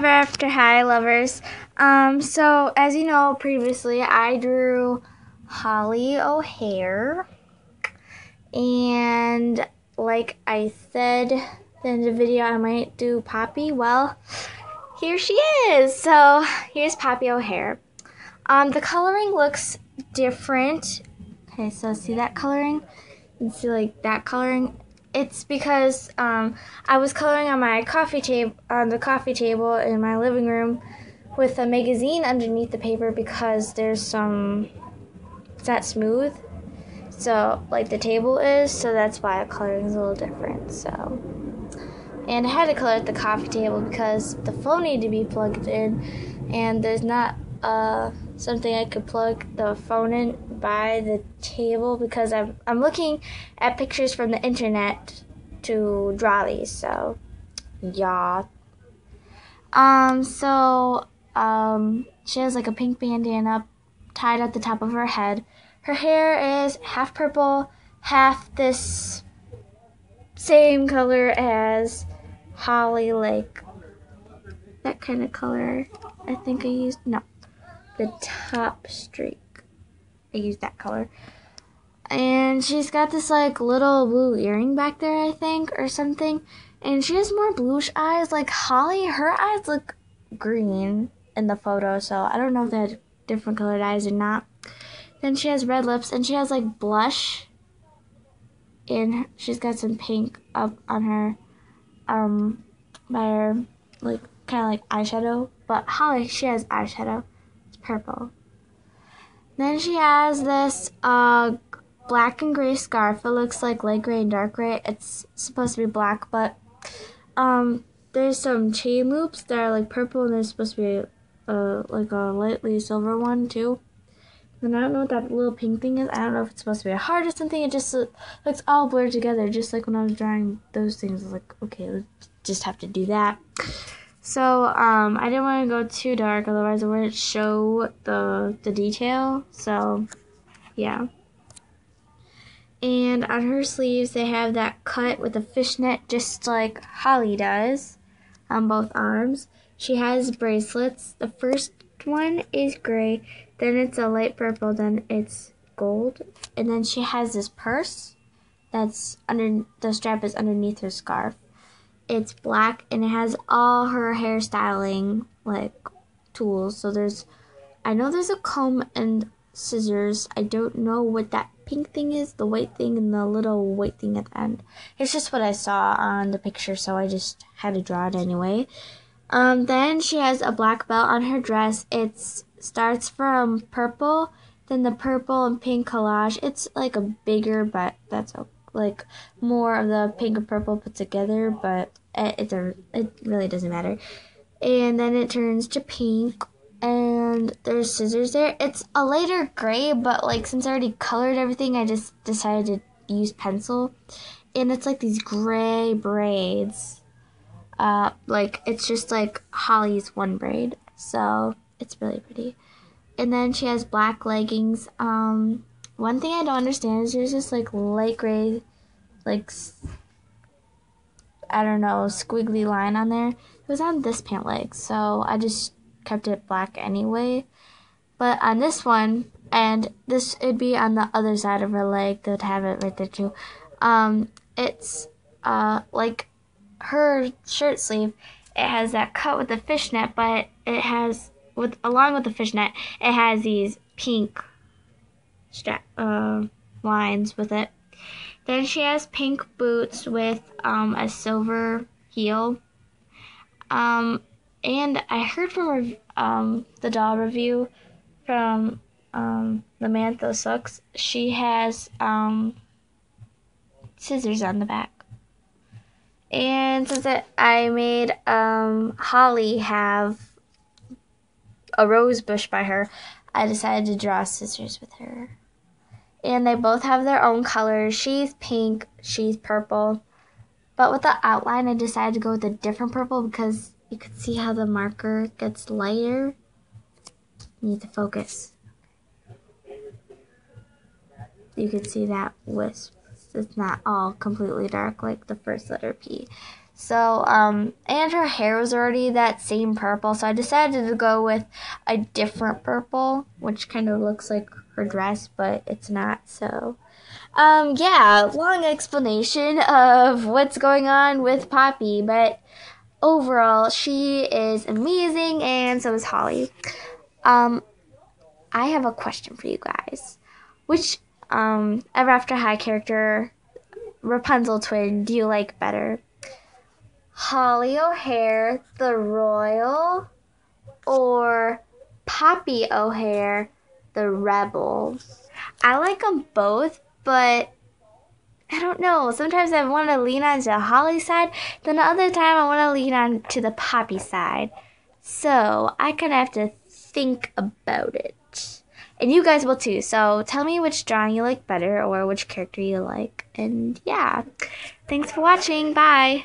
After High Lovers. Um, so as you know previously I drew Holly O'Hair and like I said in the video I might do Poppy. Well, here she is. So here's Poppy O'Hair. Um, the coloring looks different. Okay, so see that coloring? You see like that coloring? It's because um, I was coloring on my coffee table on the coffee table in my living room with a magazine underneath the paper because there's some it's smooth. So like the table is, so that's why coloring is a little different. So and I had to color at the coffee table because the phone needed to be plugged in and there's not uh, something I could plug the phone in by the table because I'm, I'm looking at pictures from the internet to draw these. So, yeah. Um, so, um, she has like a pink bandana tied at the top of her head. Her hair is half purple, half this same color as Holly, like that kind of color. I think I used, no, the top streak. I used that color. And she's got this like little blue earring back there, I think, or something. And she has more bluish eyes. Like Holly, her eyes look green in the photo, so I don't know if they had different colored eyes or not. Then she has red lips and she has like blush. And she's got some pink up on her um by her like kind of like eyeshadow. But Holly, she has eyeshadow. Purple. Then she has this uh, black and gray scarf. It looks like light gray and dark gray. It's supposed to be black, but um, there's some chain loops that are like purple, and there's supposed to be uh, like a lightly silver one too. And I don't know what that little pink thing is. I don't know if it's supposed to be a heart or something. It just looks all blurred together, just like when I was drawing those things. I was like, okay, just have to do that. So um, I didn't want to go too dark, otherwise it wouldn't show the the detail. So yeah. And on her sleeves they have that cut with a fishnet, just like Holly does, on both arms. She has bracelets. The first one is gray, then it's a light purple, then it's gold, and then she has this purse that's under the strap is underneath her scarf it's black and it has all her hairstyling like tools. So there's I know there's a comb and scissors. I don't know what that pink thing is, the white thing and the little white thing at the end. It's just what I saw on the picture, so I just had to draw it anyway. Um, then she has a black belt on her dress. It starts from purple, then the purple and pink collage. It's like a bigger, but that's okay like more of the pink and purple put together, but it, it's a it really doesn't matter. And then it turns to pink, and there's scissors there. It's a lighter gray, but like since I already colored everything, I just decided to use pencil, and it's like these gray braids. Uh, like it's just like Holly's one braid, so it's really pretty. And then she has black leggings. Um, one thing I don't understand is there's this like light gray, like I don't know, squiggly line on there. It was on this pant leg, so I just kept it black anyway. But on this one, and this it'd be on the other side of her leg. They'd have it right there too. Um, it's uh like her shirt sleeve. It has that cut with the fishnet, but it has with along with the fishnet, it has these pink strap uh, lines with it. Then she has pink boots with um, a silver heel. Um, and I heard from um, the doll review from um, the Mantha Sucks, she has um, scissors on the back. And since I made um, Holly have a rose bush by her, I decided to draw scissors with her and they both have their own colors. She's pink, she's purple. But with the outline, I decided to go with a different purple because you could see how the marker gets lighter. You need to focus. You could see that wisp. It's not all completely dark like the first letter P. So, um, and her hair was already that same purple, so I decided to go with a different purple, which kind of looks like her dress, but it's not, so. Um, yeah, long explanation of what's going on with Poppy, but overall, she is amazing, and so is Holly. Um, I have a question for you guys. Which, um, Ever After High character, Rapunzel twin, do you like better? Holly O'Hair, the royal, or Poppy O'Hair, the rebel. I like them both, but I don't know. Sometimes I want to lean on to Holly's side, then the other time I want to lean on to the Poppy side. So I kind of have to think about it. And you guys will too. So tell me which drawing you like better or which character you like. And yeah. Thanks for watching. Bye.